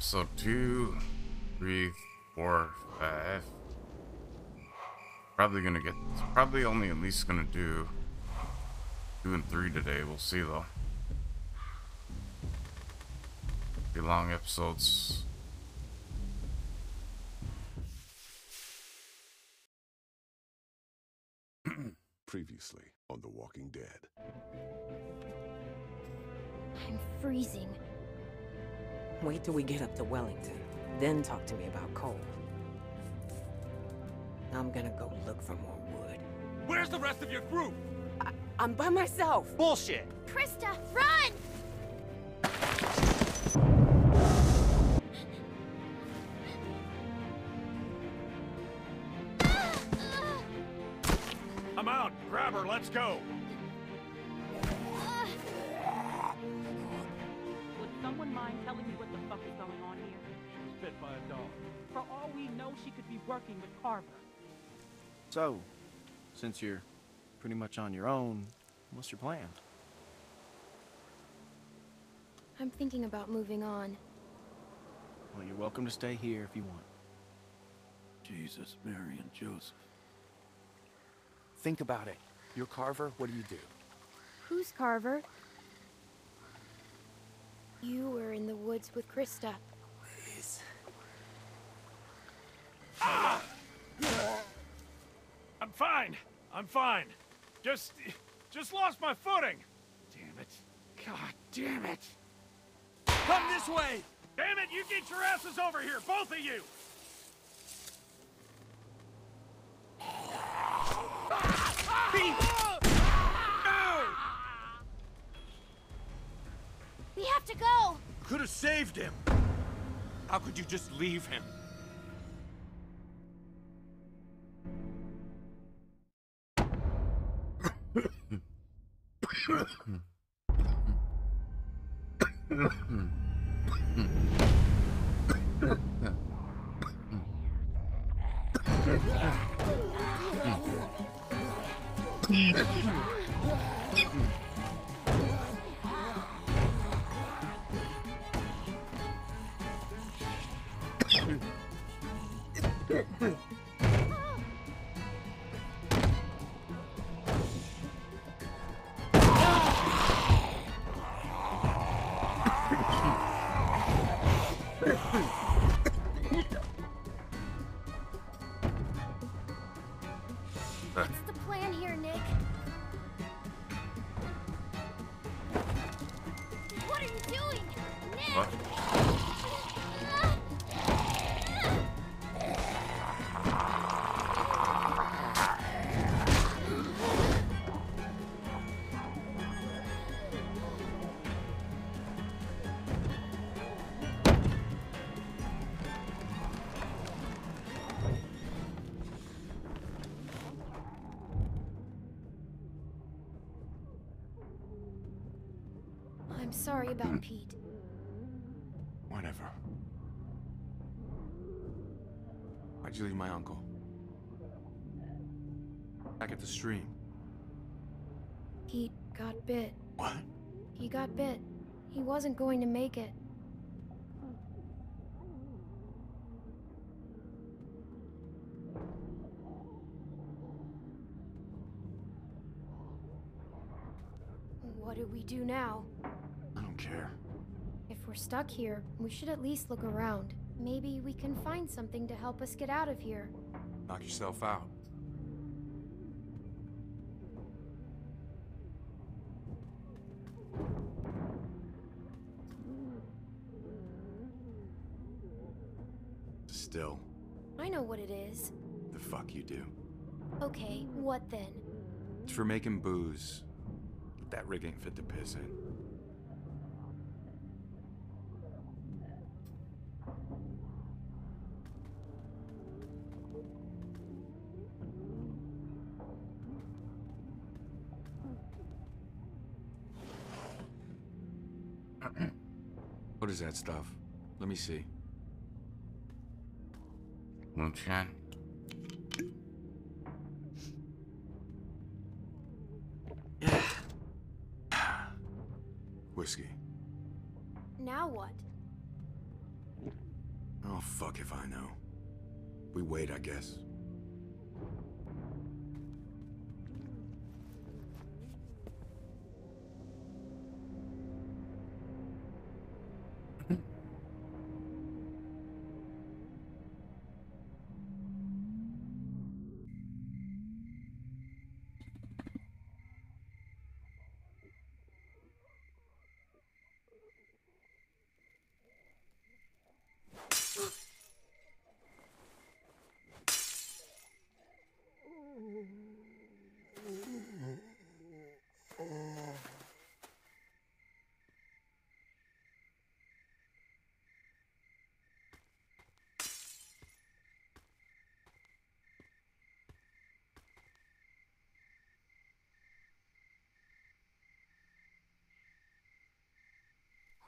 episode two, three, four, five. Probably gonna get, probably only at least gonna do two and three today. We'll see though. Be long episodes. Previously on The Walking Dead. I'm freezing. Wait till we get up to Wellington. Then talk to me about coal. I'm gonna go look for more wood. Where's the rest of your group? I I'm by myself. Bullshit! Christa, run! I'm out. Grab her. Let's go. Dog. For all we know, she could be working with Carver. So, since you're pretty much on your own, what's your plan? I'm thinking about moving on. Well, you're welcome to stay here if you want. Jesus, Mary, and Joseph. Think about it. You're Carver, what do you do? Who's Carver? You were in the woods with Christa. Please. I'm fine. I'm fine. Just, just lost my footing. Damn it. God damn it. Come this way. Damn it, you get your asses over here, both of you. We have to go! Could have saved him. How could you just leave him? Hmm. I'm sorry about hmm. Pete. Whatever. Why'd you leave my uncle? Back at the stream. Pete got bit. What? He got bit. He wasn't going to make it. What do we do now? I don't care. If we're stuck here, we should at least look around. Maybe we can find something to help us get out of here. Knock yourself out. Still, I know what it is. the fuck you do. Okay, what then? It's for making booze. That rig ain't fit to piss in. That stuff? Let me see. Moonshine. Whiskey. Now what? Oh, fuck if I know. We wait, I guess.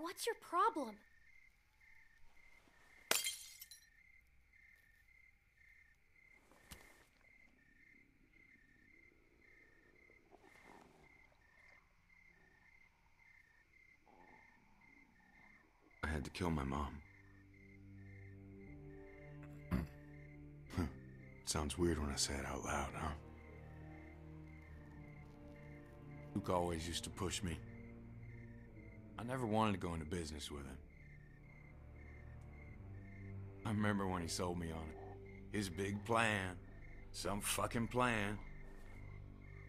What's your problem? I had to kill my mom. Hmm. Sounds weird when I say it out loud, huh? Luke always used to push me. I never wanted to go into business with him. I remember when he sold me on it. His big plan. Some fucking plan.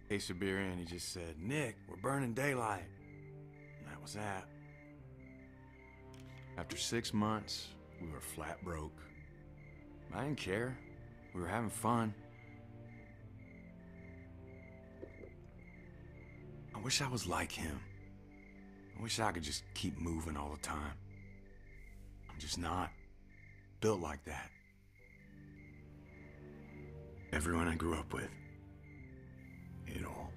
Case of beer in, he just said, Nick, we're burning daylight. And that was that. After six months, we were flat broke. I didn't care. We were having fun. I wish I was like him. I wish I could just keep moving all the time. I'm just not built like that. Everyone I grew up with, it all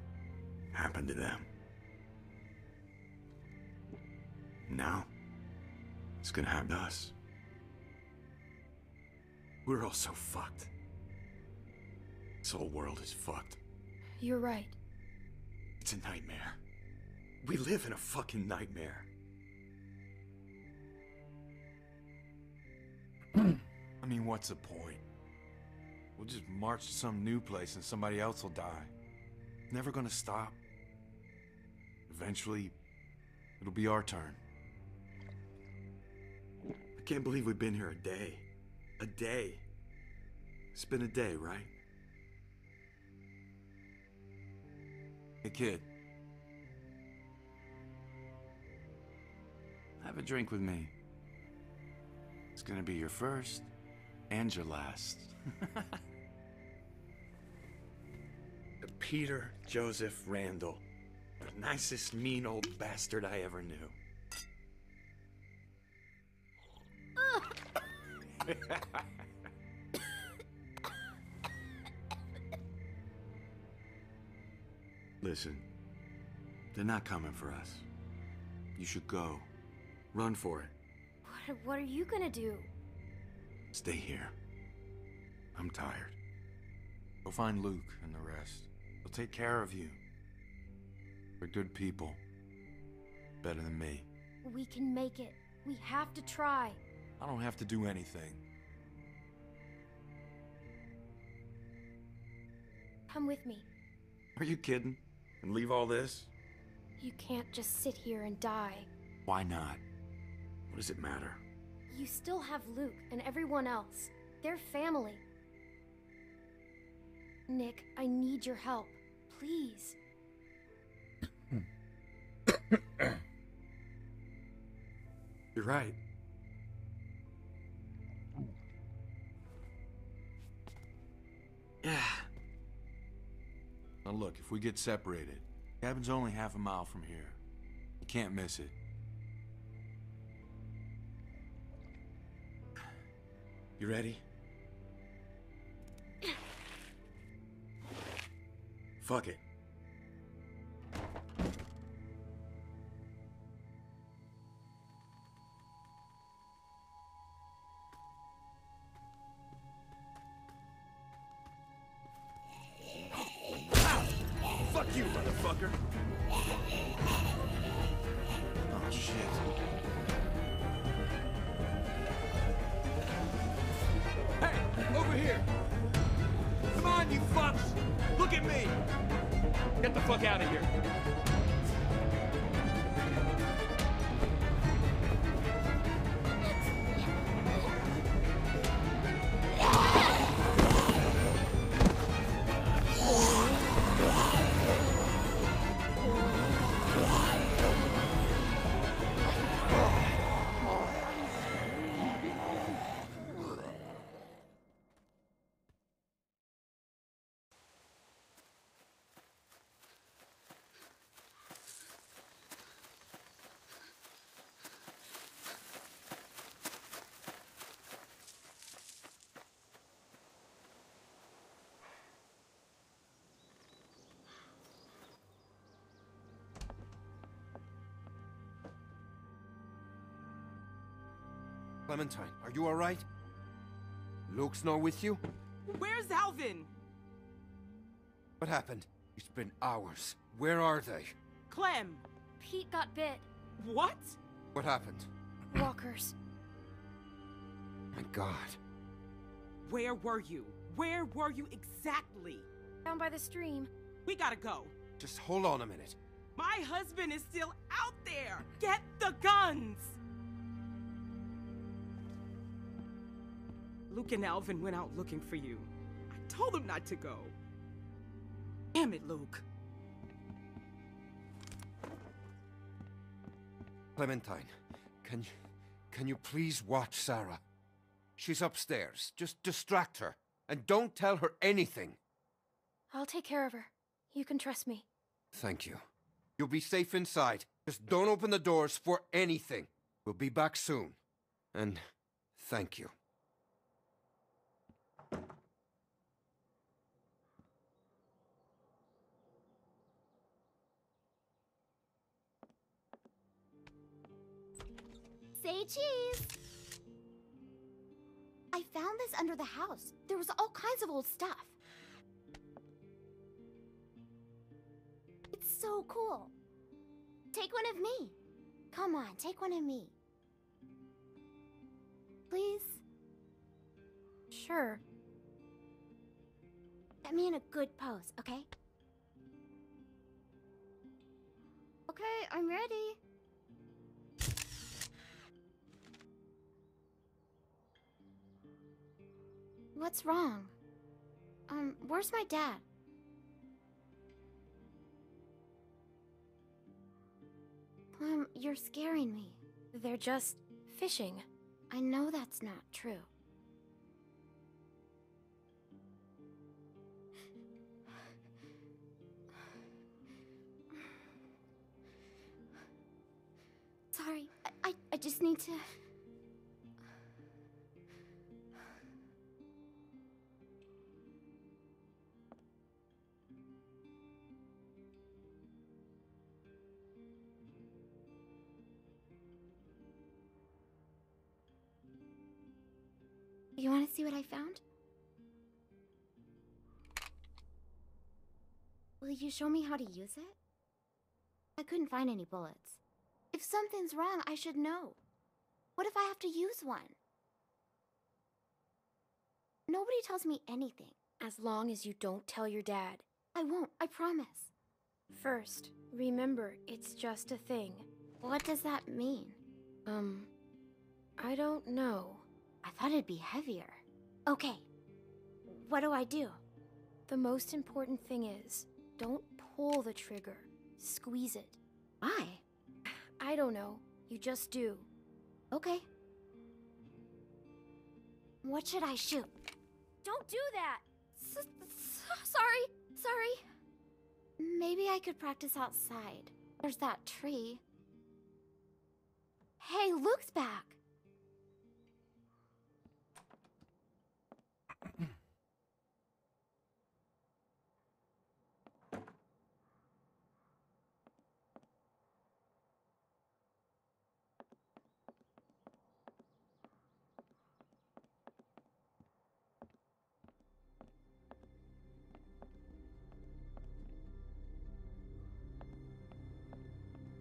happened to them. Now, it's gonna happen to us. We're all so fucked. This whole world is fucked. You're right. It's a nightmare. We live in a fucking nightmare. I mean, what's the point? We'll just march to some new place and somebody else will die. Never gonna stop. Eventually, it'll be our turn. I can't believe we've been here a day. A day. It's been a day, right? Hey, kid. Have a drink with me. It's gonna be your first and your last. Peter Joseph Randall. The nicest mean old bastard I ever knew. Listen, they're not coming for us. You should go. Run for it. What, what are you gonna do? Stay here. I'm tired. Go find Luke and the rest. They'll take care of you. They're good people. Better than me. We can make it. We have to try. I don't have to do anything. Come with me. Are you kidding? And leave all this? You can't just sit here and die. Why not? What does it matter? You still have Luke and everyone else. They're family. Nick, I need your help. Please. You're right. Yeah. Now look, if we get separated, cabin's only half a mile from here. You can't miss it. You ready? Fuck it. Fuck you, motherfucker! Oh, shit. On, you fucks! Look at me! Get the fuck out of here! Clementine, are you alright? Luke's not with you? Where's Alvin? What happened? It's been hours. Where are they? Clem! Pete got bit. What? What happened? Walkers. My god. Where were you? Where were you exactly? Down by the stream. We gotta go. Just hold on a minute. My husband is still out there! Get the guns! Luke and Alvin went out looking for you. I told them not to go. Damn it, Luke. Clementine, can you... can you please watch Sarah? She's upstairs. Just distract her. And don't tell her anything. I'll take care of her. You can trust me. Thank you. You'll be safe inside. Just don't open the doors for anything. We'll be back soon. And thank you. Say cheese! I found this under the house. There was all kinds of old stuff. It's so cool. Take one of me. Come on, take one of me. Please? Sure. Get me in a good pose, okay? Okay, I'm ready. What's wrong? Um, where's my dad? Plum, you're scaring me. They're just fishing. I know that's not true. Sorry, I, I, I just need to. You show me how to use it? I couldn't find any bullets. If something's wrong, I should know. What if I have to use one? Nobody tells me anything. As long as you don't tell your dad. I won't, I promise. First, remember, it's just a thing. What does that mean? Um, I don't know. I thought it'd be heavier. Okay. What do I do? The most important thing is, don't pull the trigger. Squeeze it. Why? I don't know. You just do. Okay. What should I shoot? Don't do that! S sorry, sorry. Maybe I could practice outside. There's that tree. Hey, Luke's back.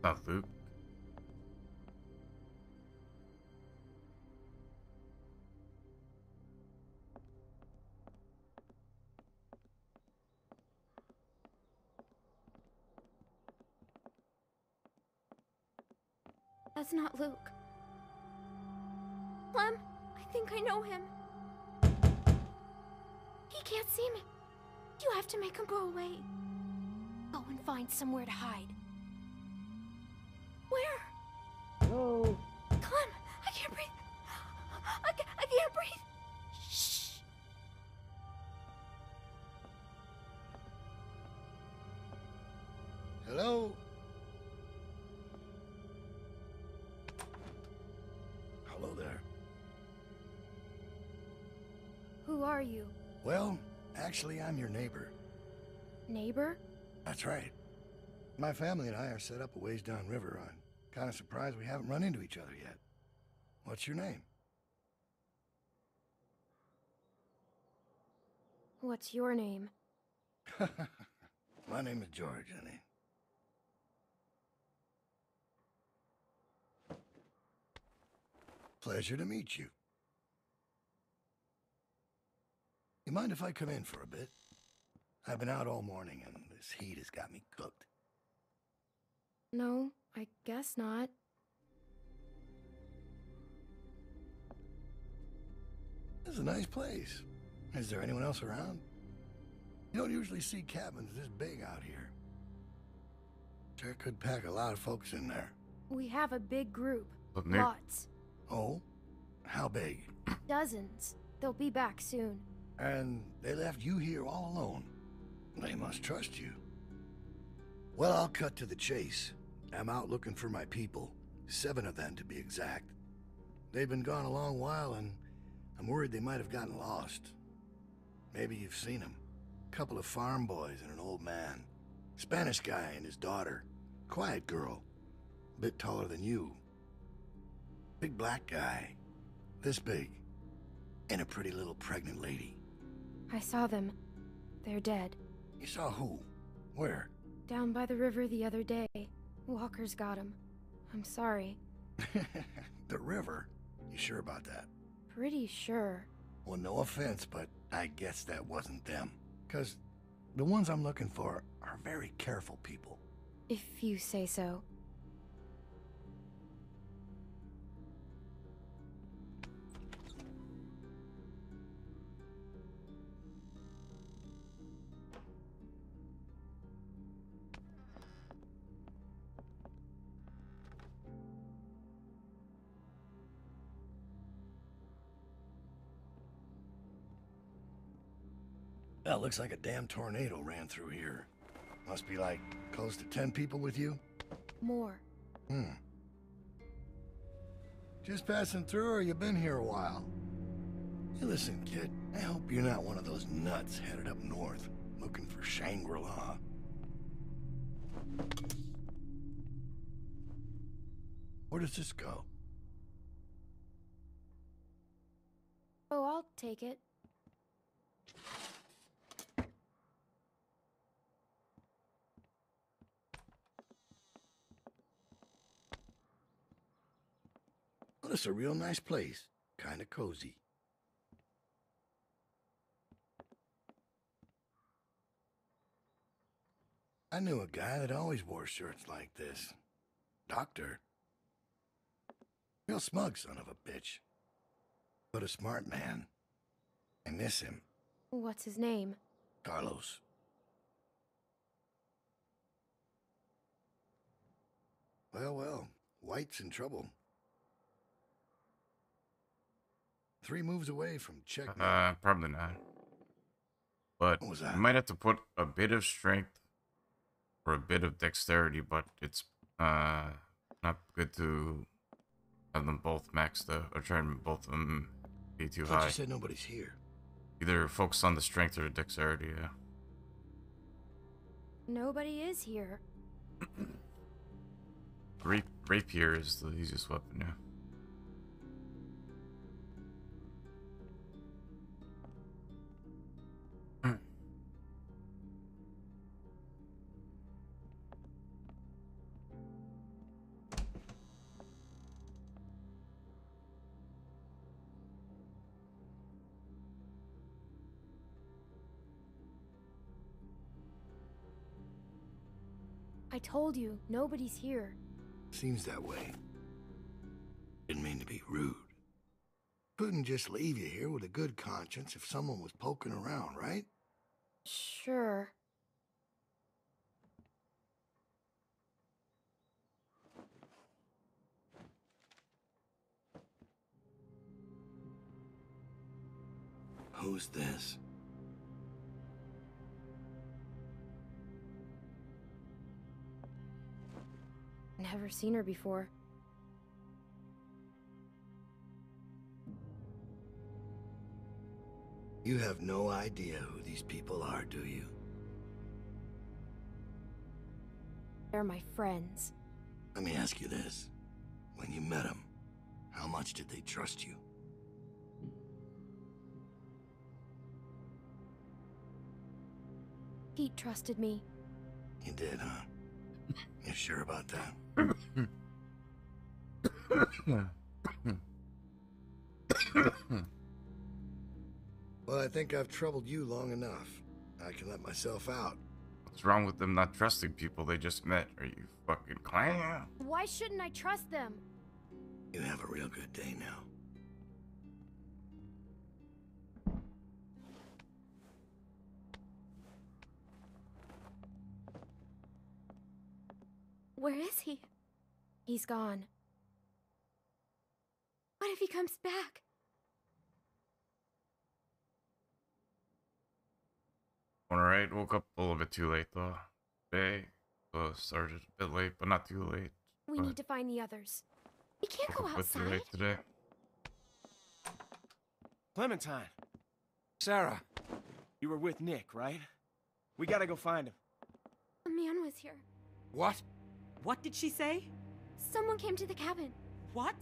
Pavuk. That's not Luke. Clem, I think I know him. He can't see me. You have to make him go away. Go and find somewhere to hide. Where? No. Clem, I can't breathe. I, ca- I can't breathe. Shh. Hello? Hello there. Who are you? Well, actually, I'm your neighbor. Neighbor? That's right. My family and I are set up a ways downriver. I'm kind of surprised we haven't run into each other yet. What's your name? What's your name? My name is George, honey. Pleasure to meet you. You mind if I come in for a bit? I've been out all morning and this heat has got me cooked. No, I guess not. This is a nice place. Is there anyone else around? You don't usually see cabins this big out here. Sure could pack a lot of folks in there. We have a big group. Look, Nick. Lots. Oh? How big? Dozens. They'll be back soon. And they left you here all alone. They must trust you. Well, I'll cut to the chase. I'm out looking for my people. Seven of them, to be exact. They've been gone a long while, and I'm worried they might have gotten lost. Maybe you've seen them. A couple of farm boys and an old man. Spanish guy and his daughter. Quiet girl. A Bit taller than you. Big black guy. This big. And a pretty little pregnant lady. I saw them. They're dead. You saw who? Where? Down by the river the other day. Walkers got him. I'm sorry. the river? You sure about that? Pretty sure. Well, no offense, but I guess that wasn't them. Because the ones I'm looking for are very careful people. If you say so. Looks like a damn tornado ran through here. Must be like close to ten people with you? More. Hmm. Just passing through or you been here a while? Hey, listen, kid. I hope you're not one of those nuts headed up north, looking for Shangri-La. Where does this go? Oh, I'll take it. This is a real nice place. Kinda cozy. I knew a guy that always wore shirts like this. Doctor. Real smug son of a bitch. But a smart man. I miss him. What's his name? Carlos. Well, well. White's in trouble. Three moves away from checkmate. Uh, probably not. But What was you might have to put a bit of strength or a bit of dexterity, but it's uh not good to have them both maxed out or try and both of them be too Thought high. you said nobody's here. Either focus on the strength or the dexterity. Yeah. Nobody is here. Rape, rapier is the easiest weapon. Yeah. I told you, nobody's here. Seems that way. Didn't mean to be rude. Couldn't just leave you here with a good conscience if someone was poking around, right? Sure. Who's this? Never seen her before. You have no idea who these people are, do you? They're my friends. Let me ask you this. When you met them, how much did they trust you? Pete trusted me. He did, huh? You sure about that? well, I think I've troubled you long enough. I can let myself out. What's wrong with them not trusting people they just met? Are you fucking clown? Why shouldn't I trust them? You have a real good day now. Where is he? He's gone. What if he comes back? Alright, woke up a little bit too late though. Day uh, started a bit late, but not too late. We need to find the others. We can't go up a bit too late today. Clementine, Sarah, you were with Nick, right? We gotta go find him. A man was here. what? What did she say? Someone came to the cabin. What?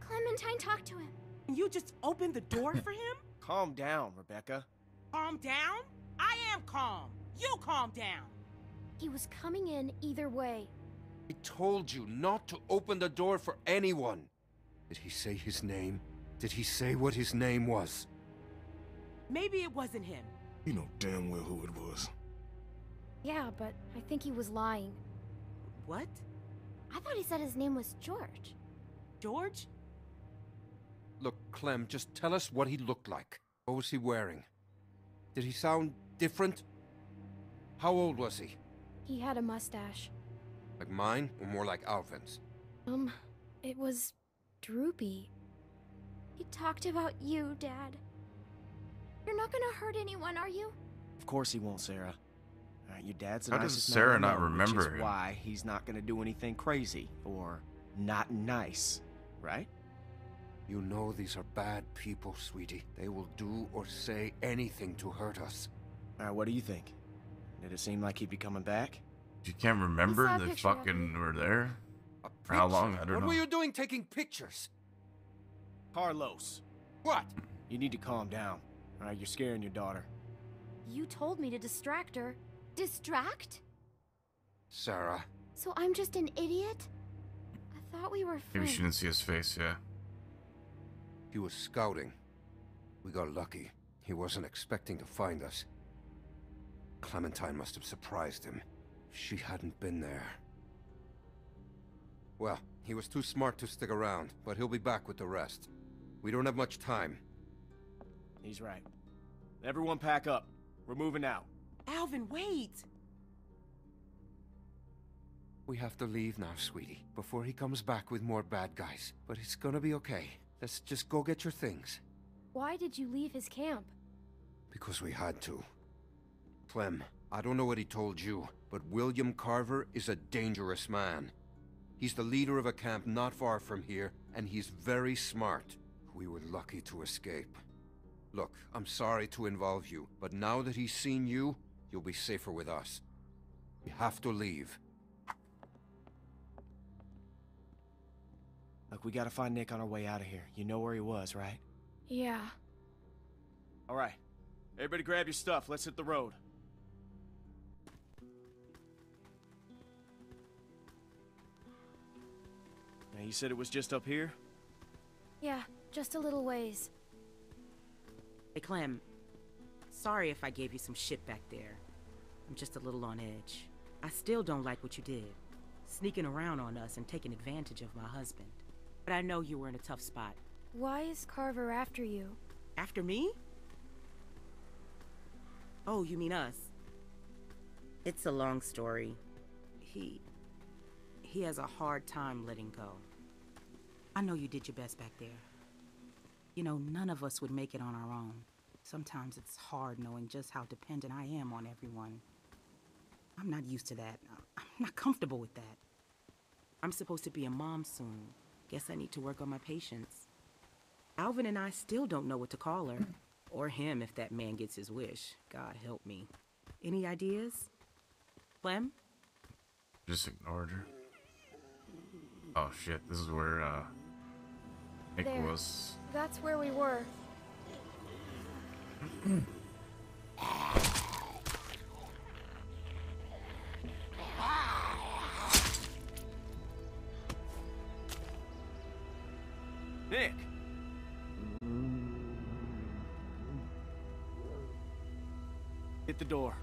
Clementine talked to him. You just opened the door for him? Calm down, Rebecca. Calm down? I am calm. You calm down. He was coming in either way. I told you not to open the door for anyone. Did he say his name? Did he say what his name was? Maybe it wasn't him. You know damn well who it was. Yeah, but I think he was lying. What? I thought he said his name was George. George? Look, Clem, just tell us what he looked like. What was he wearing? Did he sound different? How old was he? He had a mustache. Like mine, or more like Alvin's? Um, it was droopy. He talked about you, Dad. You're not gonna hurt anyone, are you? Of course he won't, Sarah. All right, your dad's the How does nicest man Sarah I not know, remember which is him? why he's not gonna do anything crazy or not nice, right? You know these are bad people, sweetie. They will do or say anything to hurt us. All right, what do you think? Did it seem like he'd be coming back? You can't remember saw a they fucking were there? For how long? I don't what know. What were you doing taking pictures? Carlos, What? you need to calm down. All right, you're scaring your daughter. You told me to distract her. Distract? Sarah, So I'm just an idiot? I thought we were Maybe friends. she didn't see his face, yeah. he was scouting. We got lucky. He wasn't expecting to find us. Clementine must have surprised him. She hadn't been there. Well, he was too smart to stick around, but he'll be back with the rest. We don't have much time. He's right. Everyone pack up. We're moving out. Alvin, wait. We have to leave now, sweetie, before he comes back with more bad guys. But it's gonna be okay. Let's just go get your things. Why did you leave his camp? Because we had to. Clem, I don't know what he told you, but William Carver is a dangerous man. He's the leader of a camp not far from here, and he's very smart. We were lucky to escape. Look, I'm sorry to involve you, but now that he's seen you, you'll be safer with us. We have to leave. Look, we gotta find Nick on our way out of here. You know where he was, right? Yeah. All right. Everybody grab your stuff. Let's hit the road. Now, you said it was just up here? Yeah, just a little ways. Hey, Clem. Sorry if I gave you some shit back there. I'm just a little on edge. I still don't like what you did. Sneaking around on us and taking advantage of my husband. But I know you were in a tough spot. Why is Carver after you? After me? Oh, you mean us? It's a long story. He. He has a hard time letting go. I know you did your best back there. You know, none of us would make it on our own. Sometimes it's hard knowing just how dependent I am on everyone. I'm not used to that. I'm not comfortable with that. I'm supposed to be a mom soon. Guess I need to work on my patience. Alvin and I still don't know what to call her. Or him if that man gets his wish. God help me. Any ideas? Clem? Just ignored her. Oh shit, this is where uh Nick There. was. That's where we were. Hit the door.